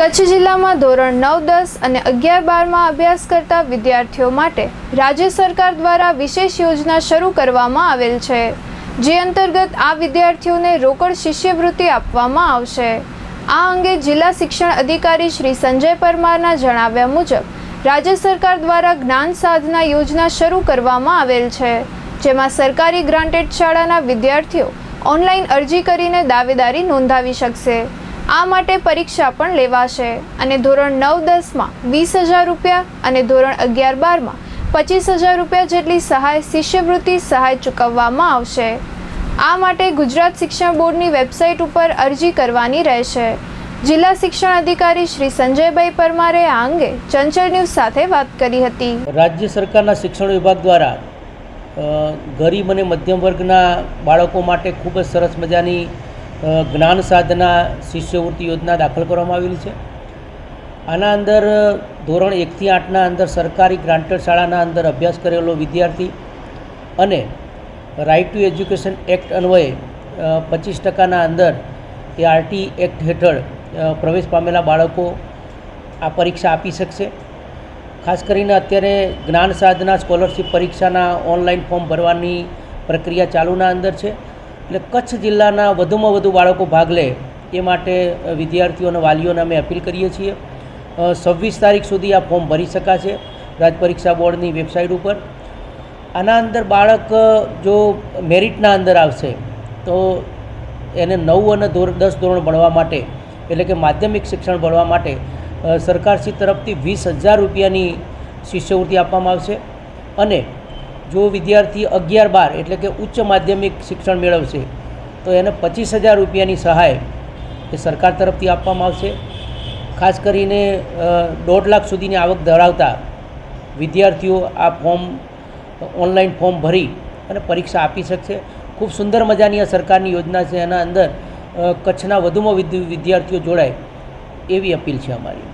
કચ્છ જિલ્લામાં ધોરણ નવ, દસ અને અગિયાર બારમાં અભ્યાસ કરતા વિદ્યાર્થીઓ માટે રાજ્ય સરકાર દ્વારા વિશેષ યોજના શરૂ કરવામાં આવેલ છે, જે અંતર્ગત આ વિદ્યાર્થીઓને રોકડ શિષ્યવૃત્તિ આપવામાં આવશે. આ અંગે જિલ્લા શિક્ષણ અધિકારી શ્રી સંજય પરમારના જણાવ્યા મુજબ, રાજ્ય સરકાર દ્વારા જ્ઞાન સાધના યોજના શરૂ કરવામાં આવેલ છે, જેમાં સરકારી ગ્રાન્ટેડ શાળાના વિદ્યાર્થીઓ ઓનલાઈન અરજી કરીને દાવેદારી નોંધાવી શકશે. આ માટે પરીક્ષા પણ લેવાશે. અને ધોરણ નવ દસમાં વીસ હજાર રૂપિયા અને ધોરણ અગિયાર બારમાં પચીસ હજાર રૂપિયા જેટલી સહાય શિષ્યવૃત્તિ સહાય ચૂકવવામાં આવશે. આ માટે ગુજરાત શિક્ષણ બોર્ડની વેબસાઇટ ઉપર અરજી કરવાની રહેશે. જિલ્લા શિક્ષણ અધિકારી શ્રી સંજયભાઈ પરમારે આ અંગે ચંચળ ન્યૂઝ સાથે વાત કરી હતી. રાજ્ય સરકારના શિક્ષણ વિભાગ દ્વારા ગરીબ અને મધ્યમ વર્ગના બાળકો માટે ખૂબ જ સરસ મજાની જ્ઞાન સાધના શિષ્યવૃત્તિ યોજના દાખલ કરવામાં આવેલી છે. આના અંદર ધોરણ એકથી આઠના અંદર સરકારી ગ્રાન્ટેડ શાળાના અંદર અભ્યાસ કરેલો વિદ્યાર્થી અને રાઇટ ટુ એજ્યુકેશન એક્ટ અન્વયે પચીસ ટકાના અંદર એ આરટી એક્ટ હેઠળ પ્રવેશ પામેલા બાળકો આ પરીક્ષા આપી શકશે. ખાસ કરીને અત્યારે જ્ઞાન સાધના સ્કોલરશિપ પરીક્ષાના ઓનલાઈન ફોર્મ ભરવાની પ્રક્રિયા ચાલુના અંદર છે. એટલે કચ્છ જિલ્લાના વધુમાં વધુ બાળકો ભાગ લે એ માટે વિદ્યાર્થીઓ અને વાલીઓને અમે અપીલ કરીએ છીએ. છવ્વીસ તારીખ સુધી આ ફોર્મ ભરી શકાશે રાજ પરીક્ષા બોર્ડની વેબસાઇટ ઉપર. આના અંદર બાળક જો મેરિટના અંદર આવશે, તો એને નવ અને ધોરણ દસ ધોરણ ભણવા માટે, એટલે કે માધ્યમિક શિક્ષણ ભણવા માટે સરકારશ્રી તરફથી વીસ હજાર રૂપિયાની શિષ્યવૃત્તિ આપવામાં આવશે. અને જો વિદ્યાર્થી અગિયાર બાર એટલે કે ઉચ્ચ માધ્યમિક શિક્ષણ મેળવશે, તો એને પચીસ હજાર રૂપિયાની સહાય એ સરકાર તરફથી આપવામાં આવશે. ખાસ કરીને દોઢ લાખ સુધીની આવક ધરાવતા વિદ્યાર્થીઓ આ ફોર્મ, ઓનલાઈન ફોર્મ ભરી અને પરીક્ષા આપી શકશે. ખૂબ સુંદર મજાની આ સરકારની યોજના છે. એના અંદર કચ્છના વધુમાં વધુ વિદ્યાર્થીઓ જોડાય, એવી અપીલ છે અમારી.